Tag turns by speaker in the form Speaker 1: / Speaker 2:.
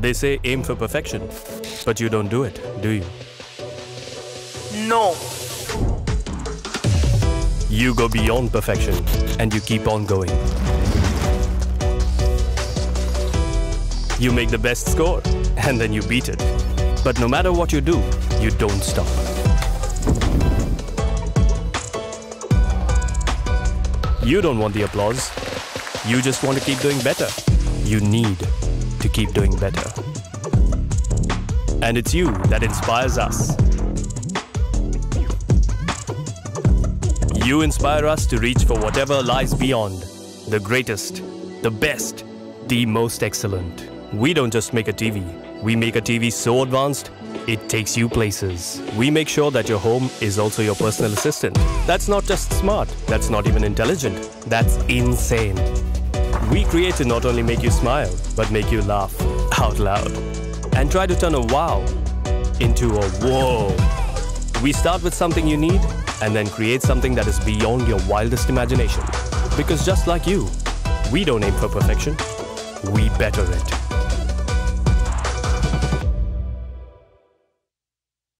Speaker 1: They say aim for perfection, but you don't do it, do you?
Speaker 2: No.
Speaker 1: You go beyond perfection and you keep on going. You make the best score and then you beat it. But no matter what you do, you don't stop. You don't want the applause. You just want to keep doing better. You need to keep doing better. And it's you that inspires us. You inspire us to reach for whatever lies beyond the greatest, the best, the most excellent. We don't just make a TV, we make a TV so advanced it takes you places. We make sure that your home is also your personal assistant. That's not just smart, that's not even intelligent, that's insane. We create to not only make you smile, but make you laugh out loud. And try to turn a wow into a whoa. We start with something you need and then create something that is beyond your wildest imagination. Because just like you, we don't aim for perfection, we better it.